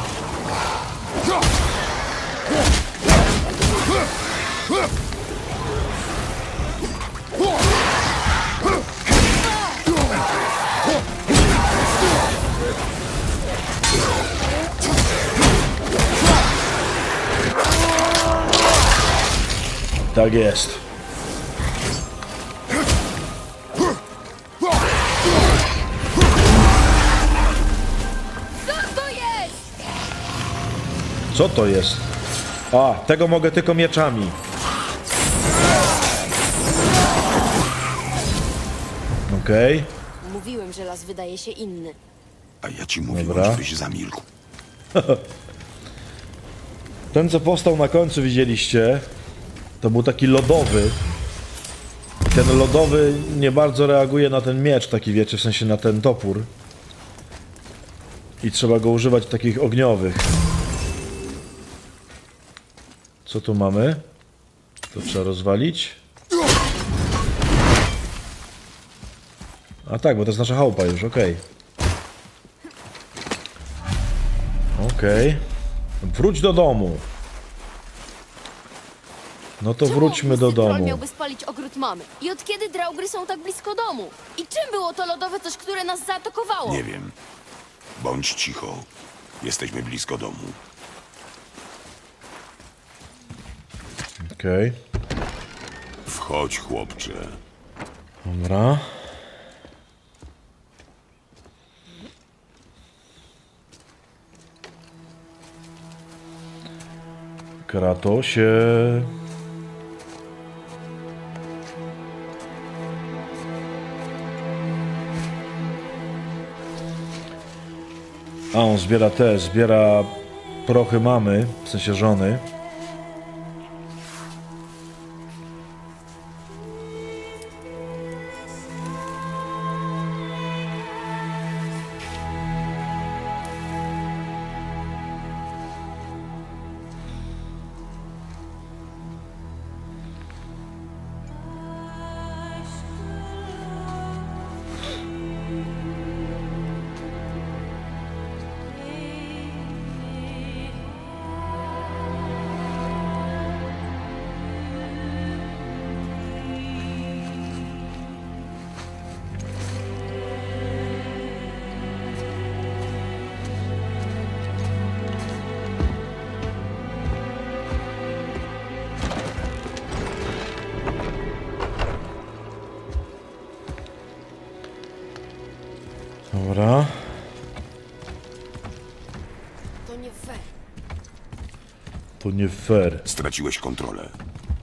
Tak jest. Co to jest? A, tego mogę tylko mieczami. Okej. Mówiłem, że las wydaje się inny. A ja ci mówiłem, Dobra. żebyś zamilkł. Ten, co powstał na końcu, widzieliście, to był taki lodowy. Ten lodowy nie bardzo reaguje na ten miecz, taki wiecie, w sensie na ten topór. I trzeba go używać takich ogniowych. Co tu mamy? To trzeba rozwalić. A tak, bo to jest nasza chałupa już, okej. Okej. Wróć do domu. No to Czemu wróćmy do domu. miałby spalić ogród mamy? I od kiedy draugry są tak blisko domu? I czym było to lodowe coś, które nas zaatakowało? Nie wiem. Bądź cicho. Jesteśmy blisko domu. Okej. Wchodź, chłopcze. Dobra. Kratosie. A on zbiera te, zbiera prochy mamy, w sensie żony. Straciłeś kontrolę.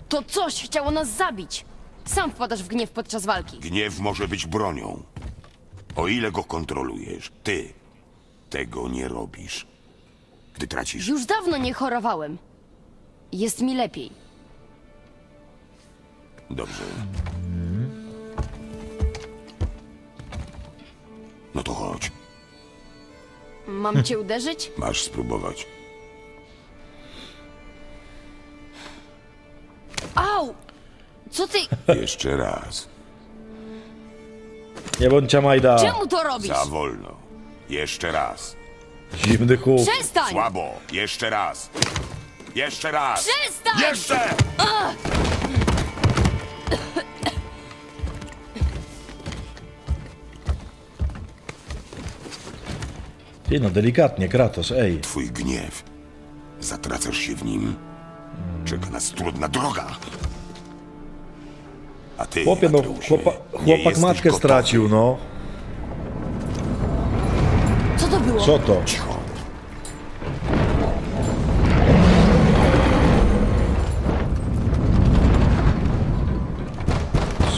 To coś chciało nas zabić. Sam wpadasz w gniew podczas walki. Gniew może być bronią. O ile go kontrolujesz, ty tego nie robisz. Gdy tracisz, Już dawno nie chorowałem. Jest mi lepiej. dobrze. No to chodź, Mam cię uderzyć? masz spróbować. Jeszcze raz. Nie bądź Majda. Czemu to robisz? Za wolno. Jeszcze raz. Zimny chłop. Przestań! Słabo. Jeszcze raz. Jeszcze raz. Przestań! Jeszcze! Ty no, delikatnie, Kratos, ej. Twój gniew. Zatracasz się w nim. Czeka nas trudna droga. A ty, Chłopie, no, chłopa, chłopak matkę gotowy. stracił, no. Co to było? Co to? Cicho.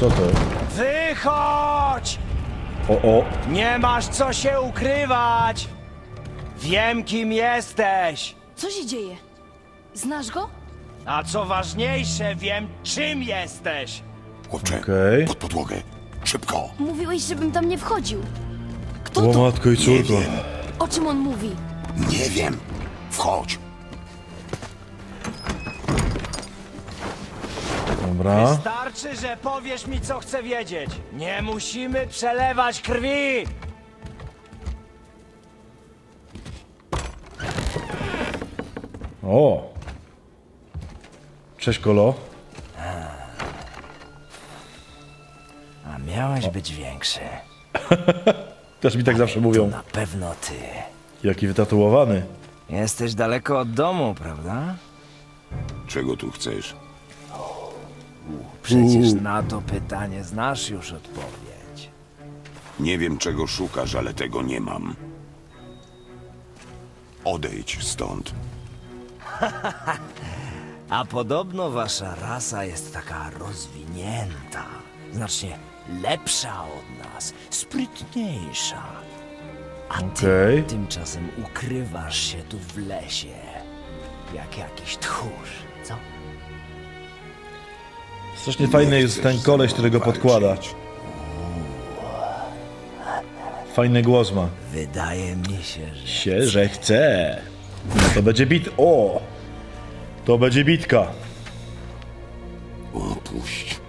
Co to? Wychodź! O, o. Nie masz co się ukrywać! Wiem, kim jesteś! Co się dzieje? Znasz go? A co ważniejsze, wiem, czym jesteś! Chłopcze, Okej. pod podłogę. Szybko. Mówiłeś, żebym tam nie wchodził. Kto O to? matko i córko. Nie wiem. O czym on mówi? Nie wiem. Wchodź. Dobra. Wystarczy, że powiesz mi, co chcę wiedzieć. Nie musimy przelewać krwi! O. Cześć, kolo. Miałeś być większy. Też mi tak zawsze mówią. Na pewno ty. Jaki wytatuowany. Jesteś daleko od domu, prawda? Czego tu chcesz? Przecież na to pytanie znasz już odpowiedź. Nie wiem, czego szukasz, ale tego nie mam. Odejdź stąd. A podobno wasza rasa jest taka rozwinięta. Znacznie lepsza od nas, sprytniejsza. A ty Okej. tymczasem ukrywasz się tu w lesie. Jak jakiś tchórz, co? Strasznie fajny jest ten koleś, który go podkłada. Fajny głos ma. Wydaje mi się, że... Się, że chce. No to będzie bit... O! To będzie bitka. Opuść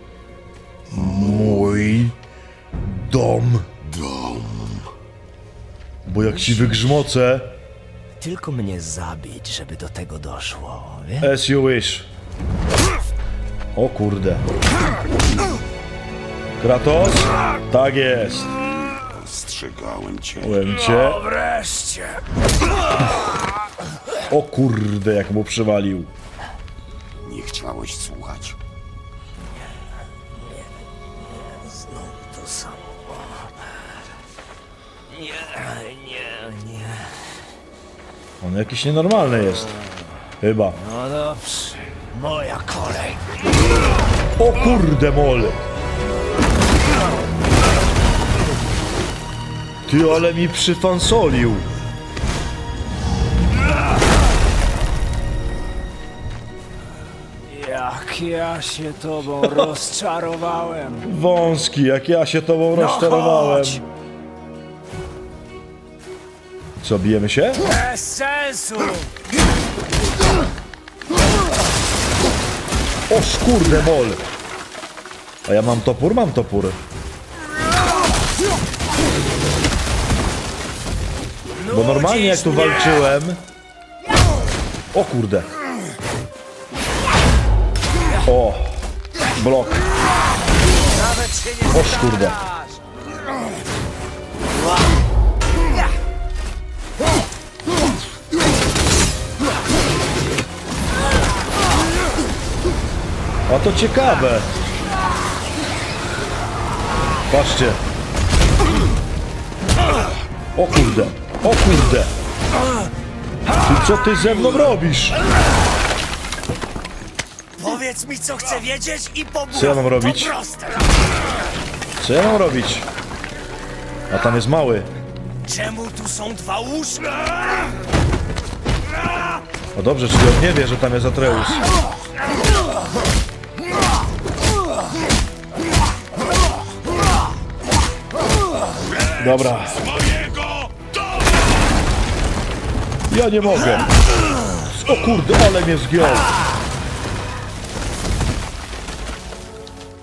Mój dom. dom. Bo jak ci wygrzmocę, Tylko mnie zabić, żeby do tego doszło, wiesz? as you wish. O kurde. Kratos? Tak jest. Strzegałem cię. Byłem cię. Wreszcie! O kurde, jak mu przywalił. Nie chciałeś słuchać. On jakiś nienormalny jest. Chyba. No dobrze, moja kolej. O kurde mol! Ty, ale mi przyfansolił. Jak ja się tobą rozczarowałem. Wąski, jak ja się tobą rozczarowałem. chodź. Co, bijemy się? Bez sensu! O skurde mol! A ja mam topór? Mam topór. Bo normalnie jak tu walczyłem... O kurde. O! Blok. O kurde. A to ciekawe. Patrzcie. O kurde. O kurde. Ty co ty ze mną robisz? Powiedz mi, co chcę wiedzieć i pobudź. Co ja mam robić? Co ja mam robić? A tam jest mały. Czemu tu są dwa łóżka? No dobrze, czyli on nie wie, że tam jest Atreus. Dobra. Ja nie mogę. O kurde, ale mnie zgiął.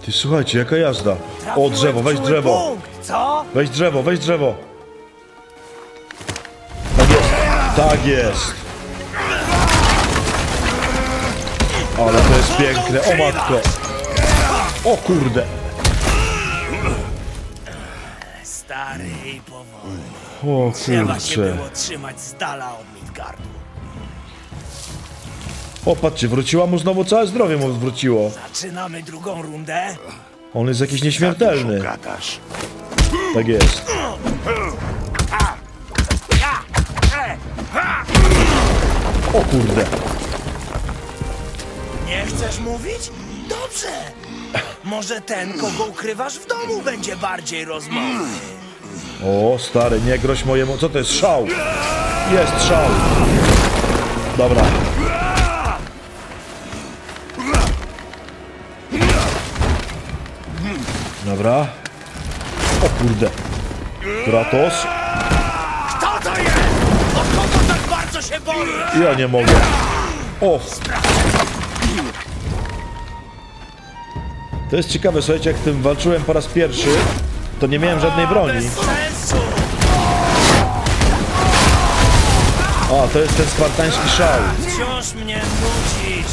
Ty słuchajcie, jaka jazda. O, drzewo, weź drzewo. Co? Weź drzewo, weź drzewo. Tak jest. Tak jest. Ale to jest piękne. O matko. O kurde. Powoli. O Trzeba się kurcze. było trzymać z dala od Midgardu. O patrzcie, wróciła mu znowu całe zdrowie mu wróciło. Zaczynamy drugą rundę. On jest jakiś nieśmiertelny. Gadasz. Tak jest. O kurde. Nie chcesz mówić? Dobrze. Może ten, kogo ukrywasz w domu, będzie bardziej rozmowny. O stary, nie groź mojemu... Co to jest? Szał. Jest szał. Dobra. Dobra. O kurde. Kratos? Kto to jest? O kogo tak bardzo się boi? Ja nie mogę. O! To jest ciekawe, słuchajcie, jak tym walczyłem po raz pierwszy, to nie miałem żadnej broni. A, to jest ten spartański szał. Wciąż mnie nudzisz.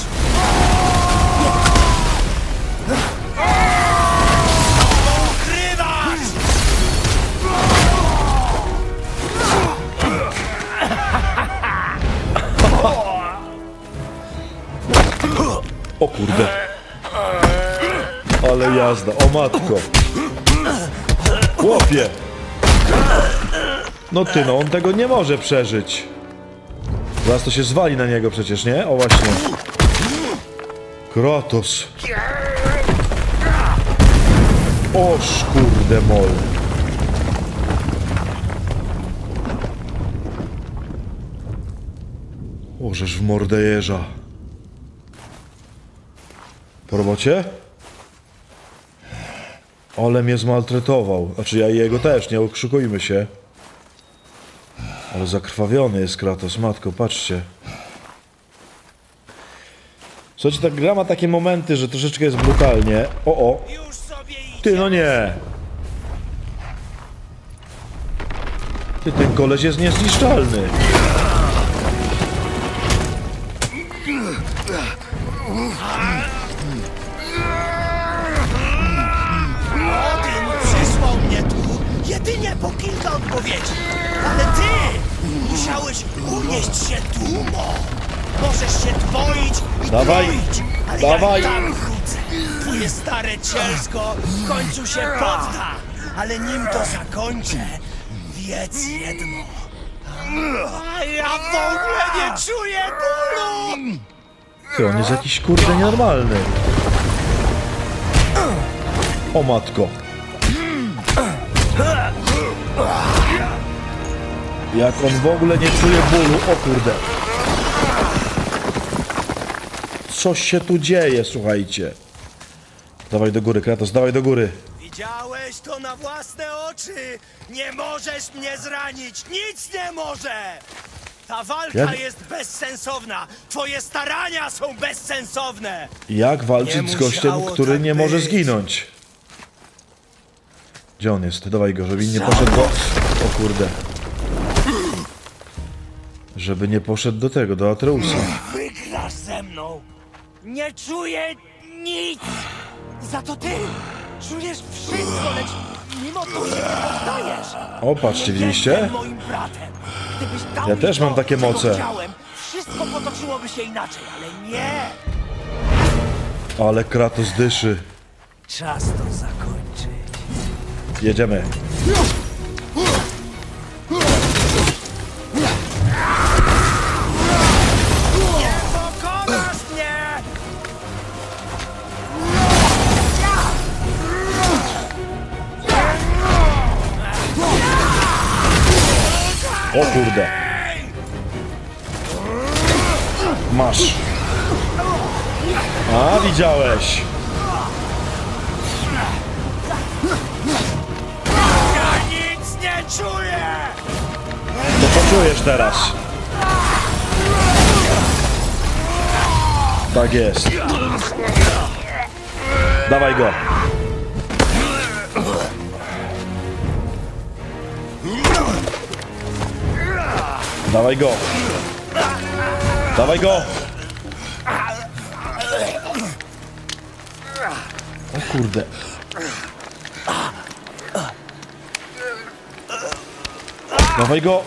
O kurde. Ale jazda, o matko. Chłopie. No ty, no on tego nie może przeżyć. Zaraz to się zwali na niego przecież, nie? O właśnie. Kratos. O kurde mol. Ożeż w mordę jeża. Po robocie? Ale mnie zmaltretował. Znaczy ja i jego też, nie okrzykujmy się. Ale zakrwawiony jest Kratos, matko, patrzcie. Słuchajcie, ta gra ma takie momenty, że troszeczkę jest brutalnie. O, o. Ty, no nie. Ty, ten koleś jest niezniszczalny. Odyn przysłał mnie tu jedynie po kilka odpowiedzi. Ale ty musiałeś unieść się dumą. Możesz się dwoić i Dawaj, troić, ale dawaj. ja i tak wrócę. Twoje stare cielsko w końcu się podda. Ale nim to zakończę, wiedz jedno. A ja w ogóle nie czuję bólu! Ty, on jest jakiś kurde nienormalny. O matko. Jak on w ogóle nie czuje bólu, o kurde. Coś się tu dzieje, słuchajcie. Dawaj do góry, Kratos, dawaj do góry. Widziałeś to na własne oczy! Nie możesz mnie zranić! Nic nie może! Ta walka Ja- jest bezsensowna! Twoje starania są bezsensowne! Jak walczyć z gościem, musiało który tak nie może być. zginąć? Gdzie on jest? Dawaj go, żeby nie poszedł. O kurde. Żeby nie poszedł do tego, do Atreusa. Wygrasz ze mną! Nie czuję nic! Za to ty czujesz wszystko, lecz mimo to się poddajesz! O, patrzcie, widzieliście? moim bratem! Gdybyś dał Ja mi też to, mam takie moce. Chciałem, wszystko potoczyłoby się inaczej, ale nie! Ale Kratos dyszy. Czas to zakończyć. Jedziemy. Poczujesz teraz. Tak jest. Dawaj go. Dawaj go. Dawaj go. O kurde. Dawaj go.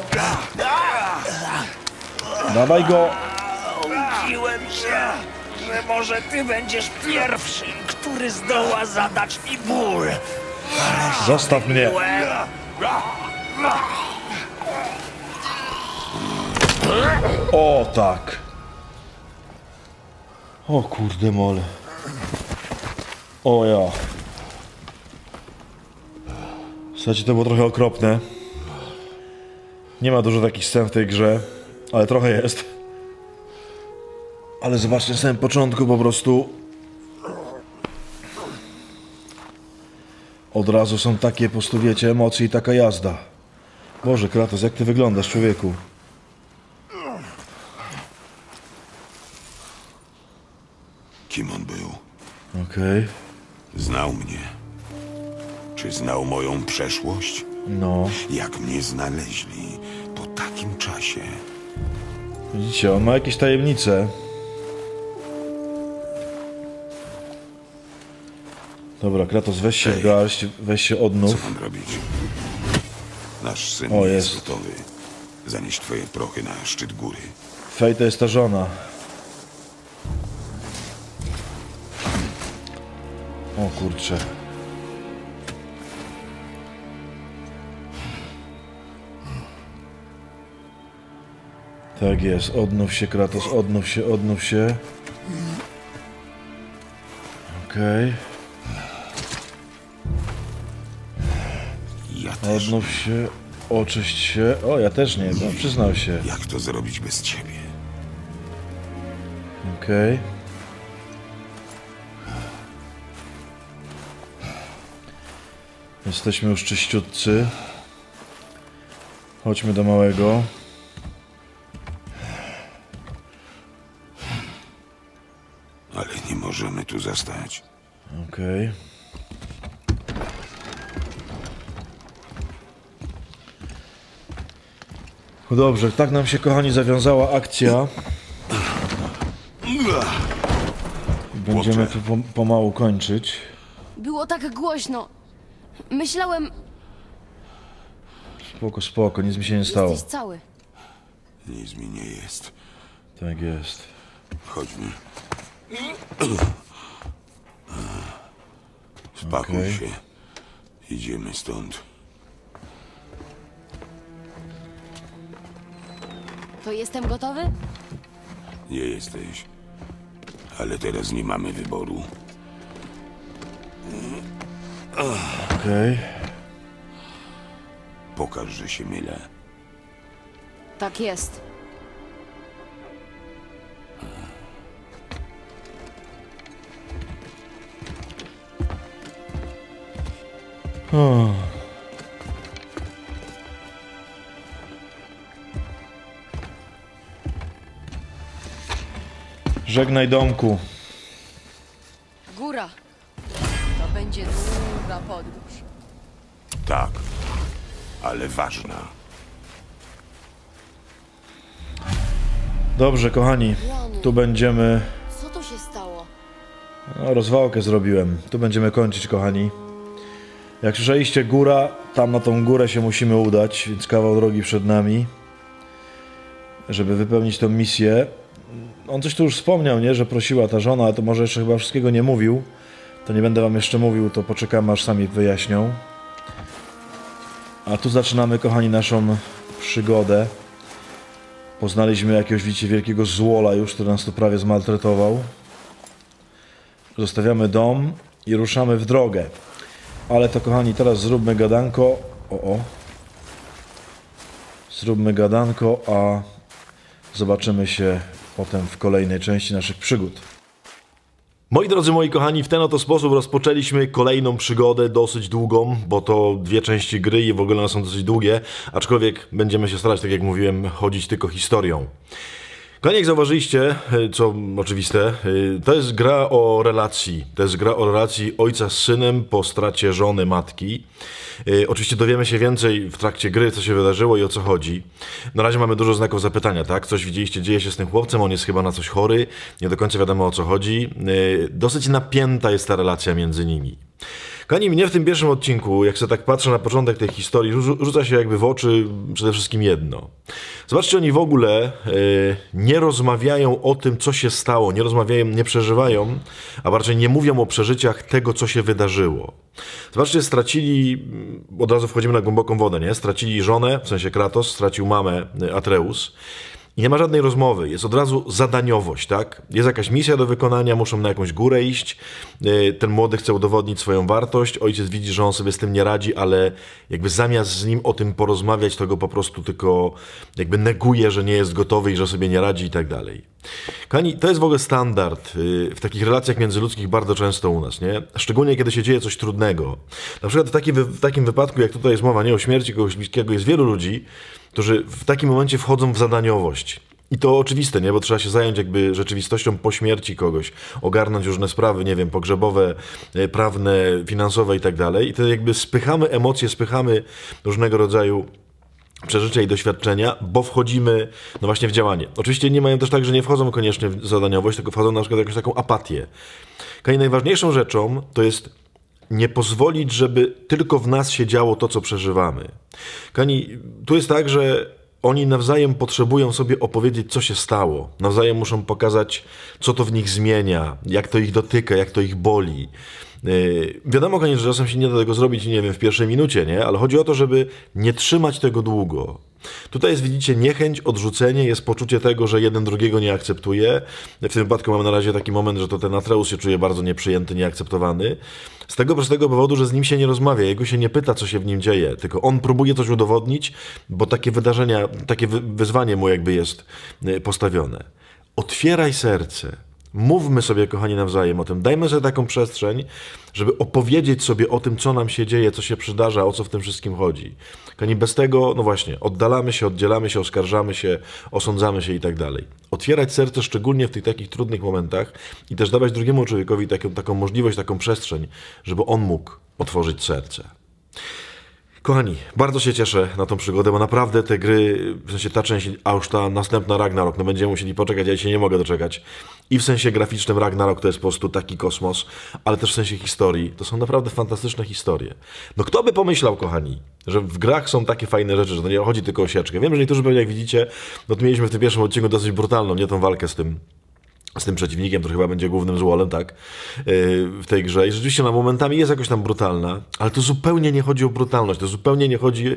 Dawaj go. Mówiłem się, że może ty będziesz pierwszy, który zdoła zadać mi ból. Zostaw mnie. O tak. O kurde mole. O ja. Słuchajcie, to było trochę okropne. Nie ma dużo takich scen w tej grze, ale trochę jest. Ale zobaczcie, na samym początku po prostu Od razu są takie, po prostu wiecie, emocje i taka jazda. Boże, Kratos, jak ty wyglądasz, człowieku? Kim on był? Okej, Znał mnie. Czy znał moją przeszłość? no. Jak mnie znaleźli po takim czasie? Widzicie, on ma jakieś tajemnice. Dobra, Kratos, weź się w garść, weź się Co odnów. mam robić? Nasz syn O, jest jest. gotowy. Zanieś twoje prochy na szczyt góry. Fej to jest ta żona. O kurcze. Tak jest, odnów się Kratos, odnów się, odnów się. Okej, Ja też. odnów się, oczyść się. O, ja też nie, no, przyznał się. Jak to zrobić bez ciebie? Okej. Jesteśmy już czyściutcy. Chodźmy do małego. Zostać. Okej. No dobrze, tak nam się kochani zawiązała akcja. Będziemy tu pom- pomału kończyć. Było tak głośno. Myślałem, Spoko, spoko, nic mi się nie stało. jesteś cały. Nic mi nie jest. Tak jest. Chodźmy. Spakuj Okej. się. Idziemy stąd. To jestem gotowy? Nie jesteś. Ale teraz nie mamy wyboru. Okej. Pokaż, że się mylę. Tak jest. Żegnaj domku. Góra. To będzie długa podróż. Tak, ale ważna. Dobrze, kochani. Tu będziemy... Co tu się stało? No, rozwałkę zrobiłem. Tu będziemy kończyć, kochani. Jak słyszeliście, góra, tam na tą górę się musimy udać, więc kawał drogi przed nami, żeby wypełnić tą misję. On coś tu już wspomniał, nie, że prosiła ta żona, ale to może jeszcze chyba wszystkiego nie mówił. To nie będę wam jeszcze mówił, to poczekamy aż sami wyjaśnią. A tu zaczynamy, kochani, naszą przygodę. Poznaliśmy jakiegoś, widzicie, wielkiego złola już, który nas tu prawie zmaltretował. Zostawiamy dom i ruszamy w drogę. Ale to kochani, teraz zróbmy gadanko. O, o. Zróbmy gadanko, a zobaczymy się potem w kolejnej części naszych przygód. Moi drodzy, moi kochani, w ten oto sposób rozpoczęliśmy kolejną przygodę, dosyć długą, bo to dwie części gry i w ogóle one są dosyć długie, aczkolwiek będziemy się starać, tak jak mówiłem, chodzić tylko historią. Kochani, jak zauważyliście, y, co oczywiste, y, to jest gra o relacji. To jest gra o relacji ojca z synem po stracie żony, matki. Y, Oczywiście dowiemy się więcej w trakcie gry, co się wydarzyło i o co chodzi. Na razie mamy dużo znaków zapytania, tak? Coś widzieliście, dzieje się z tym chłopcem, on jest chyba na coś chory, nie do końca wiadomo o co chodzi. Dosyć napięta jest ta relacja między nimi. Kochani, mnie w tym pierwszym odcinku, jak sobie tak patrzę na początek tej historii, rzu- rzuca się jakby w oczy przede wszystkim jedno. Zobaczcie, oni w ogóle e, nie rozmawiają o tym, co się stało, nie rozmawiają, nie przeżywają, a bardziej nie mówią o przeżyciach tego, co się wydarzyło. Zobaczcie, stracili, mm, od razu wchodzimy na głęboką wodę, nie? Stracili żonę, w sensie Kratos, stracił mamę e, Atreus. I nie ma żadnej rozmowy, jest od razu zadaniowość, tak? Jest jakaś misja do wykonania, muszą na jakąś górę iść. Yy, Ten młody chce udowodnić swoją wartość. Ojciec widzi, że on sobie z tym nie radzi, ale jakby zamiast z nim o tym porozmawiać, to go po prostu tylko jakby neguje, że nie jest gotowy i że sobie nie radzi i tak dalej. Kochani, to jest w ogóle standard yy, w takich relacjach międzyludzkich bardzo często u nas, nie? Szczególnie kiedy się dzieje coś trudnego. Na przykład w, taki, wy- w takim wypadku, jak tutaj jest mowa nie o śmierci kogoś bliskiego, jest wielu ludzi, którzy w takim momencie wchodzą w zadaniowość. I to oczywiste, nie? Bo trzeba się zająć jakby rzeczywistością po śmierci kogoś, ogarnąć różne sprawy, nie wiem, pogrzebowe, e, prawne, finansowe i tak dalej. I to jakby spychamy emocje, spychamy różnego rodzaju przeżycia i doświadczenia, bo wchodzimy no właśnie w działanie. Oczywiście nie mają też tak, że nie wchodzą koniecznie w zadaniowość, tylko wchodzą na przykład w jakąś taką apatię. Kaj najważniejszą rzeczą to jest nie pozwolić, żeby tylko w nas się działo to, co przeżywamy. Kani, tu jest tak, że oni nawzajem potrzebują sobie opowiedzieć, co się stało. Nawzajem muszą pokazać, co to w nich zmienia, jak to ich dotyka, jak to ich boli. Yy, wiadomo, koniecznie, że czasem się nie da tego zrobić, nie wiem, w pierwszej minucie, nie? Ale chodzi o to, żeby nie trzymać tego długo. Tutaj jest, widzicie, niechęć, odrzucenie, jest poczucie tego, że jeden drugiego nie akceptuje. W tym wypadku mamy na razie taki moment, że to ten Atreus się czuje bardzo nieprzyjęty, nieakceptowany. Z tego prostego powodu, że z nim się nie rozmawia, jego się nie pyta, co się w nim dzieje, tylko on próbuje coś udowodnić, bo takie wydarzenia, takie wy- wyzwanie mu jakby jest y, postawione. Otwieraj serce. Mówmy sobie, kochani, nawzajem o tym. Dajmy sobie taką przestrzeń, żeby opowiedzieć sobie o tym, co nam się dzieje, co się przydarza, o co w tym wszystkim chodzi. Kochani, bez tego, no właśnie, oddalamy się, oddzielamy się, oskarżamy się, osądzamy się i tak dalej. Otwierać serce, szczególnie w tych takich trudnych momentach i też dawać drugiemu człowiekowi taką, taką możliwość, taką przestrzeń, żeby on mógł otworzyć serce. Kochani, bardzo się cieszę na tą przygodę, bo naprawdę te gry, w sensie ta część, a już ta następna Ragnarok, no będziemy musieli poczekać, ja się nie mogę doczekać. I w sensie graficznym Ragnarok to jest po prostu taki kosmos, ale też w sensie historii. To są naprawdę fantastyczne historie. No kto by pomyślał, kochani, że w grach są takie fajne rzeczy, że to nie chodzi tylko o sieczkę. Wiem, że niektórzy pewnie jak widzicie, no to mieliśmy w tym pierwszym odcinku dosyć brutalną, nie tą walkę z tym z tym przeciwnikiem, który chyba będzie głównym złolem, tak, yy, w tej grze. I rzeczywiście na momentami jest jakoś tam brutalna, ale to zupełnie nie chodzi o brutalność, to zupełnie nie chodzi...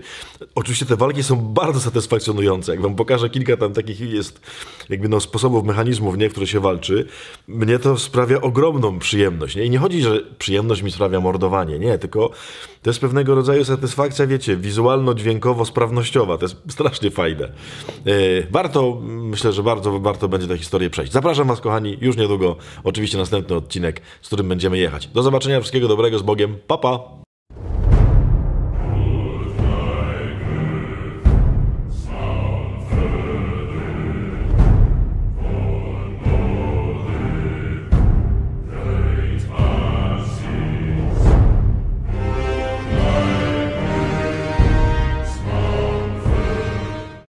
Oczywiście te walki są bardzo satysfakcjonujące. Jak wam pokażę kilka tam takich jest jakby no sposobów, mechanizmów, nie, w które się walczy, mnie to sprawia ogromną przyjemność, nie? I nie chodzi, że przyjemność mi sprawia mordowanie, nie, tylko to jest pewnego rodzaju satysfakcja, wiecie, wizualno-dźwiękowo-sprawnościowa. To jest strasznie fajne. Yy, warto, myślę, że bardzo warto będzie tę historię przejść. Zapraszam Was, kochani, już niedługo. Oczywiście następny odcinek, z którym będziemy jechać. Do zobaczenia, wszystkiego dobrego, z Bogiem. Pa, pa!